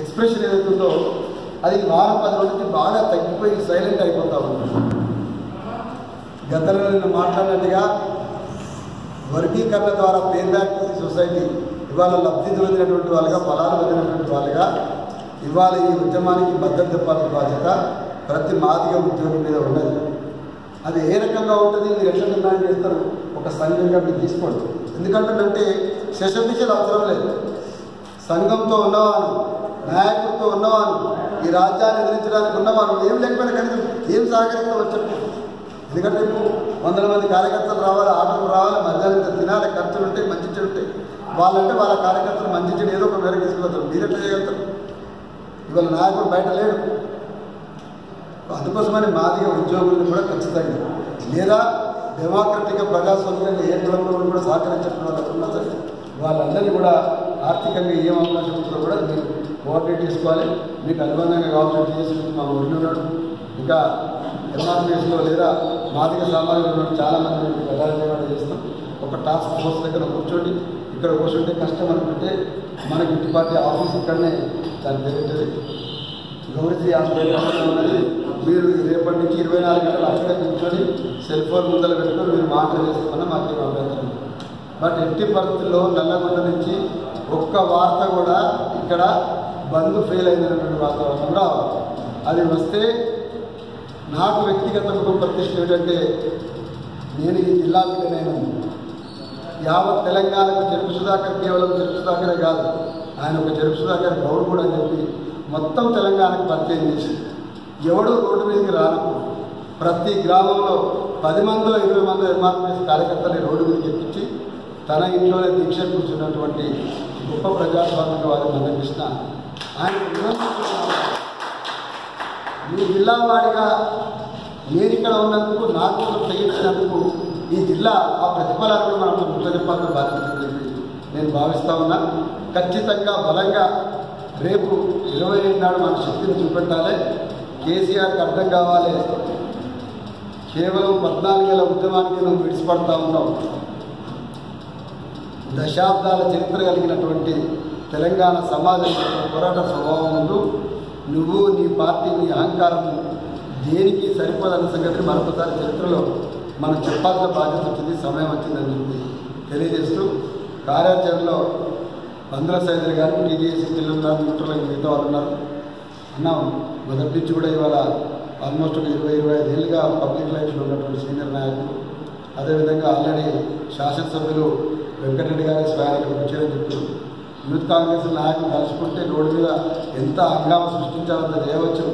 Expression ఏదైతుందో అది వారం పది రోజులకి బాగా తగ్గిపోయి సైలెంట్ అయిపోతా ఉంది. గతంలో నేను మాట్లాడినట్టుగా వర్గీకరణ ద్వారా పే బ్యాక్ సొసైటీ. ఇవాళ లబ్ధి పొందినటువంటి వాళ్ళుగా ఫలాలు పొందినటువంటి వాళ్ళుగా ఇవాళ ఈ ఉద్యమానికి భద్రత చెప్పాల్సిన బాధ్యత ప్రతి మాదిగా ఉద్యోగం మీద ఉండదు అది ఏ రకంగా ఉంటుంది? మీరు ఎట్లా నిర్ణయం చేస్తారు? ఒక సంఘంగా మీరు తీసుకోండి ఎందుకంటే శశభిషలు అవసరం లేదు. సంఘంతో ఉన్నవారు నాయకులతో ఉన్నవారు ఈ రాజ్యాన్ని ఎదిరించడానికి ఉన్నవారు. ఏం లేకపోయినా కనీసం ఏం సహకరిస్తామో చెప్పు ఎందుకంటే ఇప్పుడు వందల మంది కార్యకర్తలు రావాలి ఆటలు రావాలి మధ్యాహ్నం తినాలి ఖర్చులు ఉంటాయి మంచి చెడు ఉంటాయి. వాళ్ళంటే వాళ్ళ కార్యకర్తలు మంచి చెడు ఏదో ఒక మేరకు తీసుకువెళ్తారు మీరు చేయగలుగుతారు? ఇవాళ నాయకుడు బయట లేడు. అందుకోసమని మాదిగ ఉద్యోగులను కూడా ఖచ్చితంగా లేదా డెమోక్రటిక్గా ప్రజాస్వామ్యంగా ఏ కులంలో కూడా సహకరించడం వాళ్ళకు సరే వాళ్ళందరినీ కూడా ఆర్థికంగా ఏం అవకాశం ఉంటుందో కూడా మీరు కోఆర్డినేట్ చేసుకోవాలి. మీకు అనుబంధంగా కావాల్సిన చేసి మా ఊరిలో ఉన్నాడు ఇంకా ఎంఆర్పిఎస్లో లేదా మాదిక సామాజిక చాలా మంది చేస్తాం. ఒక టాస్క్ ఫోర్స్ దగ్గర కూర్చోండి. ఇక్కడ కూర్చుంటే కష్టం అనుకుంటే మన ఇంటి పార్టీ ఆఫీస్ ఇక్కడనే దాని తెలియదు గౌరీశ్రీ హాస్పిటల్ ఉన్నది. మీరు రేపటి నుంచి ఇరవై నాలుగు గంటలు అక్కడే కూర్చొని సెల్ ఫోన్ ముందర పెట్టుకొని మీరు మాటలు చేసుకోమని మాకేం అభ్యంతరం బట్ ఎట్టి పరిస్థితుల్లో నల్లగొండ నుంచి ఒక్క వార్త కూడా ఇక్కడ బంద్ ఫెయిల్ అయినటువంటి వాతావరణం కూడా అది వస్తే నాకు వ్యక్తిగతంగా ఒక ప్రతిష్ట ఏంటంటే నేను ఈ జిల్లా నేను. యావత్ తెలంగాణకు చెరుకు సుధాకర్ కేవలం చెరుకు సుధాకరే కాదు ఆయన ఒక చెరుకు సుధాకర్ గౌడ్ కూడా అని చెప్పి మొత్తం తెలంగాణకు పరిచయం చేసి ఎవడో రోడ్డు మీదకి రానప్పుడు ప్రతి గ్రామంలో పది మందో ఇరవై మందో ఎంఆర్పిఎస్ కార్యకర్తల్ని రోడ్డు మీదకి ఎక్కించి తన ఇంట్లోనే దీక్ష కూర్చున్నటువంటి గొప్ప ప్రజాస్వామిక వారి మందకృష్ణ ఆయన ఈ జిల్లా వాడిగా నేను ఇక్కడ ఉన్నందుకు నాకు తగ్గించినందుకు ఈ జిల్లా ఆ ప్రతిఫలాలను మనకు గుర్తు బాధ్యత నేను భావిస్తా ఉన్నా ఖచ్చితంగా బలంగా రేపు ఇరవై ఏడు నాడు మన శక్తిని చూపెట్టాలి. కేసీఆర్కి అర్థం కావాలి. కేవలం పద్నాలుగేళ్ళ ఉద్యమానికి నువ్వు విడిచిపడతా ఉన్నావు దశాబ్దాల చరిత్ర కలిగినటువంటి తెలంగాణ సమాజం పోరాట స్వభావం ముందు నువ్వు నీ పార్టీ నీ అహంకారం దేనికి సరిపోదన్న సంగతిని మరొకసారి చరిత్రలో మనం చెప్పాల్సిన బాధ్యత వచ్చింది సమయం వచ్చిందని చెప్పి తెలియజేస్తూ కార్యాచరణలో బంద్ర సైదులు గారు టీడీఎస్సీ పిల్లలు ఉన్నారు మిత్రులు మిగతా వాళ్ళు ఉన్నారు. అన్నాం మొదటి నుంచి కూడా ఇవాళ ఆల్మోస్ట్ ఒక ఇరవై ఇరవై ఐదు ఏళ్ళుగా పబ్లిక్ లైఫ్లో ఉన్నటువంటి సీనియర్ నాయకులు. అదేవిధంగా ఆల్రెడీ శాసనసభ్యులు వెంకటరెడ్డి గారి స్వయానికి వచ్చారని చెప్పారు యూత్ కాంగ్రెస్ నాయకులు కలుసుకుంటే రోడ్డు మీద ఎంత హంగామా సృష్టించాలో చేయవచ్చు